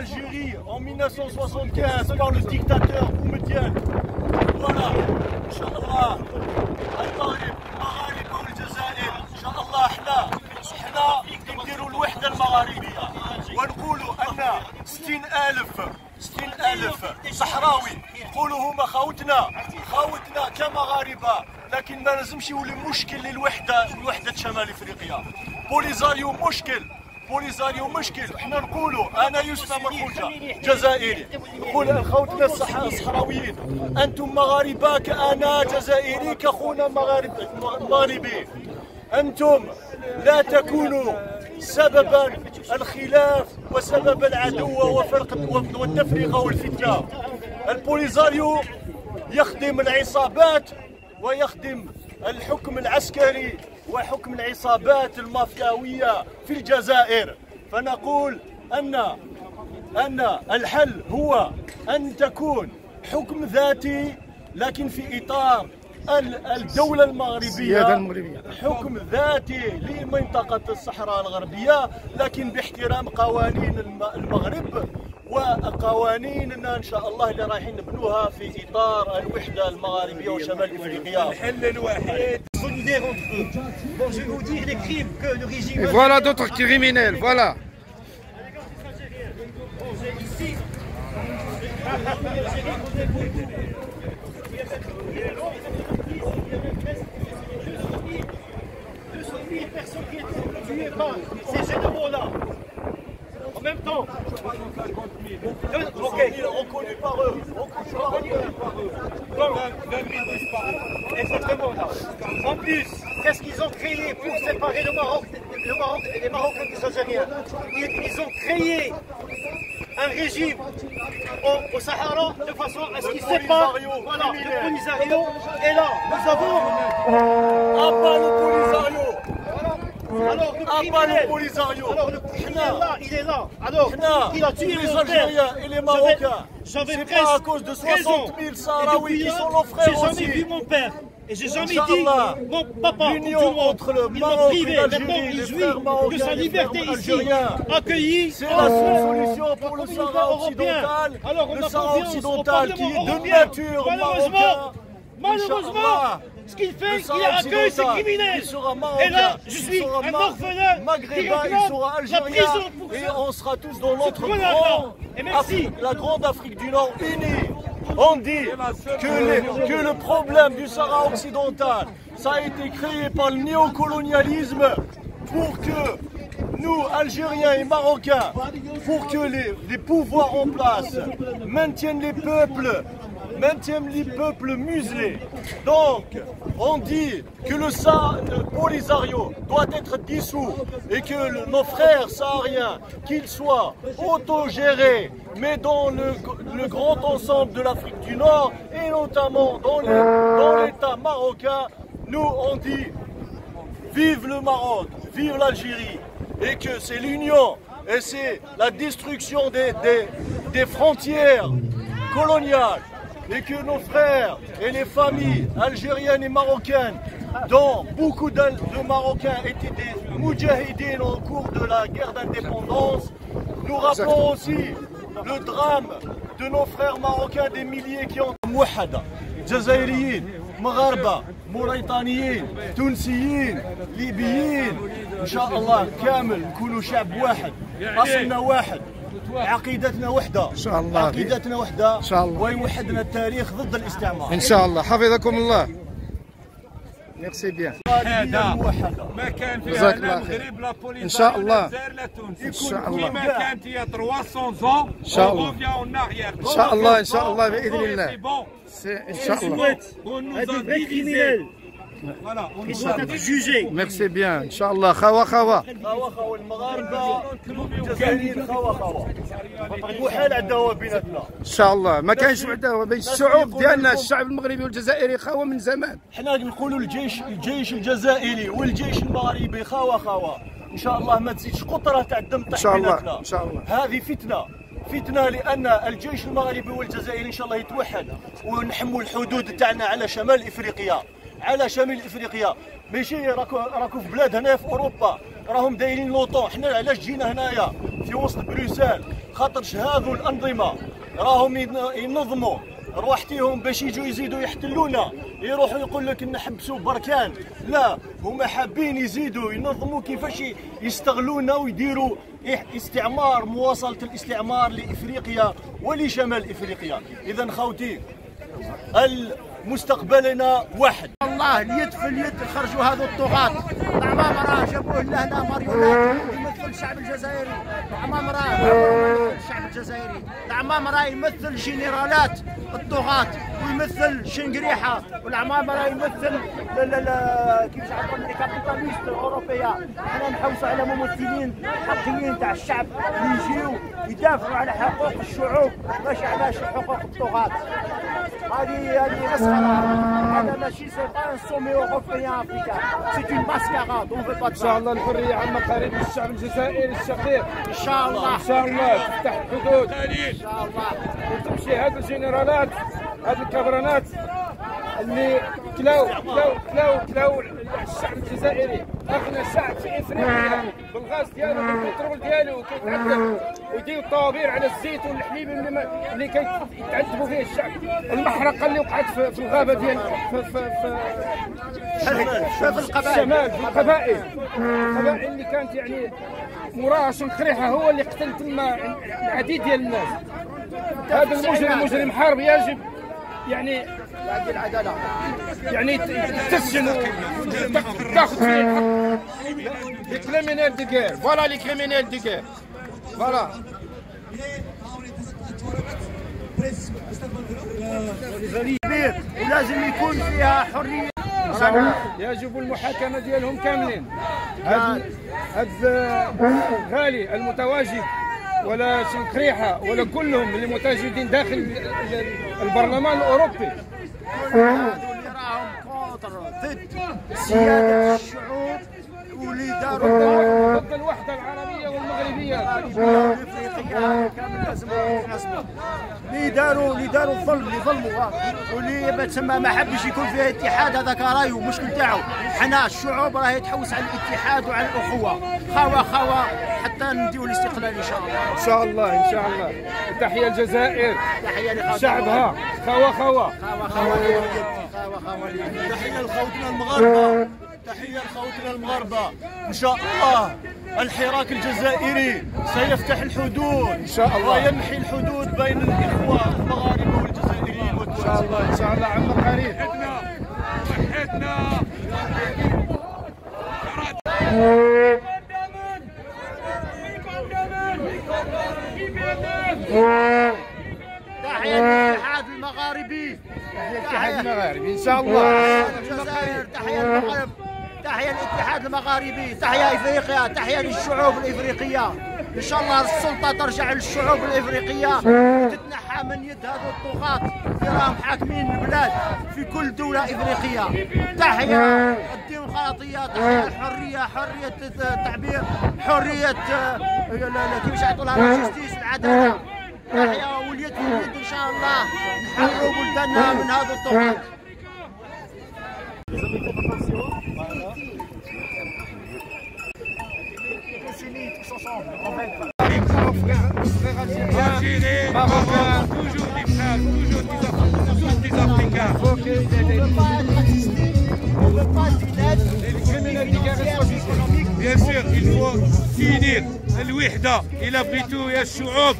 l'Algérie en 1975 par le dictateur Boumediene. Voilà, Inch'Allah, المغرب المغاربة والجزائر إن شاء الله إحنا إحنا نديروا الوحدة المغاربية ونقولوا أن 60000 60000 صحراوي يقولوا هما خاوتنا خاوتنا كمغاربة لكن ما لازمش يولي مشكل للوحدة لوحدة شمال افريقيا بوليزاريو مشكل بوليزاريو مشكل إحنا نقولوا أنا يوسف مرخوجه جزائري. نقول خوتنا الصح- الصحراويين. أنتم مغاربه كانا جزائري كخونا مغارب مغاربي. أنتم لا تكونوا سببا الخلاف وسبب العدوه وفرق والتفرقة والفتنة. البوليزاريو يخدم العصابات ويخدم الحكم العسكري. وحكم العصابات المافياوية في الجزائر. فنقول أن أن الحل هو أن تكون حكم ذاتي لكن في إطار ال- الدولة المغربية. حكم ذاتي لمنطقة الصحراء الغربية لكن باحترام قوانين الم- المغرب وقوانيننا إن شاء الله اللي رايحين نبنوها في إطار الوحدة المغاربية وشمال إفريقيا. الحل الوحيد solidaire entre eux. Bon, je vais vous dire les crimes que le régime. Et voilà d'autres criminels, voilà. personnes qui étaient tuées par ces généraux-là. En même temps. Ok. reconnus par eux reconnus par eux Donc, Là. En plus, qu'est-ce qu'ils ont créé pour séparer le Maroc, le Maroc les Marocains des Algériens ils, ont créé un régime au, au Sahara de façon à ce qu'ils séparent voilà, le Polisario. Et là, nous avons Ah pas le Polisario alors le Ah le criminel. Polisario Alors le criminel là, il est là. Alors, il a tué les Algériens et les Marocains. J'avais presque à cause de 60 000 raison. Sahraouis qui sont nos frères J'ai jamais vu mon père. Et j'ai jamais dit, l'union entre le Maroc, privé, maintenant il jouit de sa liberté ici, accueilli. C'est la seule solution pour le Sahara occidental, le Sahara occidental qui est de nature marocain. Malheureusement, ce qu'il fait, il accueille ses criminels. Et là, je suis un orphelin maghrébin, il sera algérien, et on sera tous dans l'autre grand, la grande Afrique du Nord unie. On dit que, le problème du Sahara occidental, ça a été créé par le néocolonialisme pour que nous, Algériens et Marocains, pour que les, les pouvoirs en place maintiennent les peuples, maintiennent les peuples muselés. Donc, on dit que le, Sa- le Polisario doit être dissous et que nos frères sahariens, qu'ils soient autogérés, mais dans le, grand ensemble de l'Afrique du Nord et notamment dans l'État marocain, nous on dit vive le Maroc, vive l'Algérie, et que c'est l'union et c'est la destruction des, des- des frontières coloniales, et que nos frères et les familles algériennes et marocaines, dont beaucoup de, de Marocains étaient des moudjahidines au cours de la guerre d'indépendance, nous rappelons aussi le drame de nos frères marocains, des milliers qui ont موحدة جزائريين مغاربة موريتانيين تونسيين ليبيين ان شاء الله كامل نكونوا شعب واحد اصلنا واحد عقيدتنا وحدة إن شاء الله. عقيدتنا وحدة إن شاء الله. ويوحدنا التاريخ ضد الاستعمار إن شاء الله حفظكم الله ميرسي بيان هذا موحده ما كان فيها جزاك لا الله خير. المغرب لا بوليزاريو إن شاء الله. لا تونس إن شاء الله. كيما كانت هي 300 ans إن شاء الله. إن شاء الله، إن شاء الله، بإذن الله. إن شاء الله ميرسي بيان ان شاء الله خوا خوا خوا خوا المغاربه الجزائريين خوا خوا وحال عداوه بيناتنا ان شاء الله ما كاينش عداوه بين الشعوب ديالنا الشعب المغربي والجزائري خوا من زمان حنا نقولوا الجيش الجيش الجزائري والجيش المغربي خوا خوا ان شاء الله ما تزيدش قطره تاع الدم إن شاء الله،. إن شاء الله. هذه فتنه فتنه لأن الجيش المغربي والجزائري ان شاء الله يتوحد ونحموا الحدود تاعنا على شمال افريقيا على شمال إفريقيا. ماشي راكو راكو في بلاد هنا في أوروبا. راهم دايرين لوطون. حنا علاش جينا هنايا؟ في وسط بروسال خاطرش هذو الأنظمة. راهم ين- ينظموا روحتيهم باش يجوا يزيدوا يحتلونا. يروحوا يقول لك نحبسوا بركان. لا هما حابين يزيدوا ينظموا كيفاش يستغلونا ويديروا استعمار مواصلة الاستعمار لإفريقيا ولشمال إفريقيا. اذا خوتي مستقبلنا واحد. الله اليد في اليد خرجوا هذو الطغاة. مع مراه جابوه لهنا ماريونات يمثل الشعب الجزائري. مراه يمثل الشعب الجزائري. مع مراه يمثل جنرالات الطغاة ويمثل شنقريحة والعمامرة يمثل لا لا لا كيف يعبروا لي كابيتاليست اوروبيه إحنا نحوسوا على ممثلين حقيقيين تاع الشعب يجيو يدافعوا على حقوق الشعوب ماشي على حقوق الطغاة. هذه هذه مسخره هذا ماشي c'est pas un sommet européen africain c'est une mascarade on veut pas ان شاء الله الحريه على مقارب الشعب الجزائري الشقيق ان شاء الله ان شاء الله تفتح الحدود ان شاء الله وتمشي هاد الجنرالات هاد الكبرانات اللي كلاو كلاو كلاو كلاو الشعب الجزائري اغنى شعب في افريقيا بالغاز ديالو بالبترول ديالو كيتعذب. ويديروا الطوابير على الزيت والحليب اللي, ما اللي كيتعذبوا فيه الشعب. المحرقة اللي وقعت في, في الغابة ديال في, في, في الشمال في القبائل. القبائل اللي كانت يعني مراه شنقريحه هو اللي قتل تما العديد ديال الناس. هذا المجرم مجرم حرب يجب يعني يعني تسجن وتاخذ فيه الحق. les criminels de guerre voilà les criminels de guerre voilà ولازم يكون فيها حرية. يجب المحاكمة ديالهم كاملين. هاد هاد غالي المتواجد ولا شنقريحة ولا كلهم اللي متواجدين داخل البرلمان الأوروبي. ضد الشعوب الوحده العربيه والمغربيه داروا داروا الظلم ظلموا تسمى ما حبش يكون فيها اتحاد هذاك رايه المشكل تاعو. حنا الشعوب راهي تحوس على الاتحاد وعلى الأخوة. خوا خوا حتى نديو الاستقلال إن شاء الله. إن شاء الله إن شاء الله. تحيه الجزائر. تحية لخواتنا شعبها. خوا خوا خوا خوا. تحية لخوتنا المغاربة. تحية لخوتنا المغاربة. إن شاء الله الحراك الجزائري سيفتح الحدود. إن شاء الله. ويمحي الحدود بين الإخوة المغاربة والجزائريين. إن شاء الله إن شاء الله. عم قريب. تحية للاتحاد المغاربي. الاتحاد المغاربي. إن شاء الله. تحية المغرب تحية الاتحاد المغاربي تحية إفريقيا تحية للشعوب الإفريقية. إن شاء الله السلطة ترجع للشعوب الإفريقية. وتتنحى من يد هذو الطغاة اللي راهم حاكمين البلاد في كل دولة إفريقية. تحية الديمقراطية تحية الحرية حرية التعبير لا كيفاش يعطوا لها؟ الجستيس العدالة. تحية واليد في اليد إن شاء الله نحرروا بلداننا من هذو الطغاة. Algérie, Maroc, toujours des frères, toujours des, Af- tous des Africains. Bien sûr, il faut finir الوحدة إلى بغيتوا يا الشعوب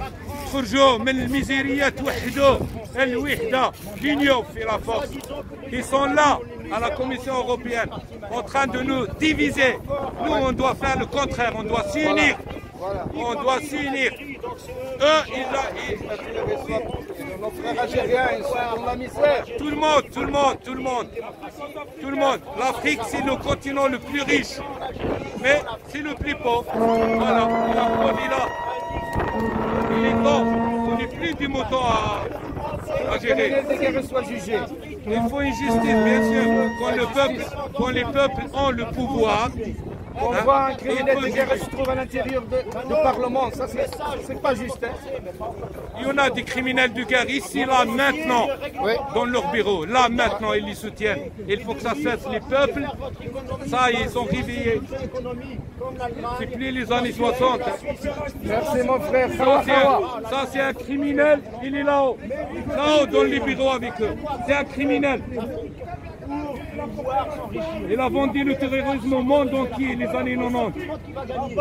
تخرجوا من الميزيرية توحدوا الوحدة l'union fait la force ils sont là à la Commission européenne en train de nous diviser nous on doit faire le contraire on doit s'unir on doit s'unir eux ils, ils- nos frères algériens ils sont dans la misère tout le monde, tout le monde, tout le monde, tout le monde. L'Afrique, c'est le continent le plus riche, mais c'est le plus pauvre. Voilà, preuve est là. Il est temps, on n'est plus du mouton à, à gérer. Il faut une justice, bien sûr. Quand, le peuple, quand les peuples ont le pouvoir, On Hein voit un criminel de guerre se trouve à l'intérieur du Parlement. Ça, c'est pas juste. hein. Il y en a des criminels de guerre ici, là, maintenant, Oui. dans leur bureau. Là, maintenant, ils les soutiennent. Il faut que ça cesse. Les peuples, ça, ils sont réveillés. C'est plus les années 60. Merci mon frère. Ça, c'est un, ça, c'est un criminel. Il est là-haut. Là-haut, dans les bureaux avec eux. C'est un criminel. Il a vendu le terrorisme au monde entier les années 90.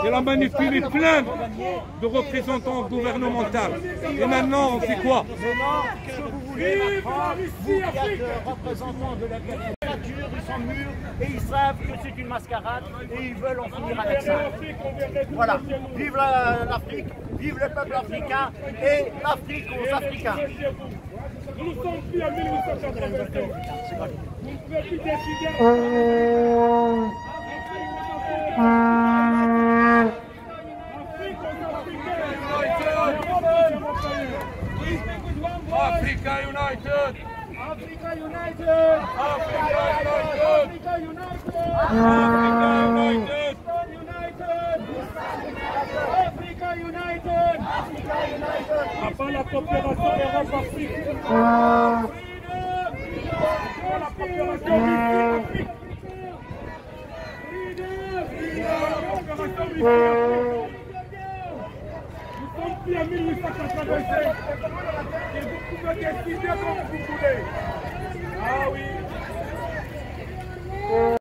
Il a manipulé plein de représentants gouvernementaux. Et maintenant, on fait quoi? Vous qui êtes représentants de la dictature, ils sont mûrs et ils savent que c'est une mascarade et ils veulent en finir avec ça. Voilà. Vive la- l'Afrique, vive le peuple africain et l'Afrique aux Africains. Nous sommes plus en 1887. Africa United! Africa United! Africa United! Africa United! Africa United! Africa United! Africa United! Africa United! Africa United. Africa United. La proclamation du fil, la vie, la procédure, nous sommes plus amis, nous sommes traversés, vous voulez ah que vous de.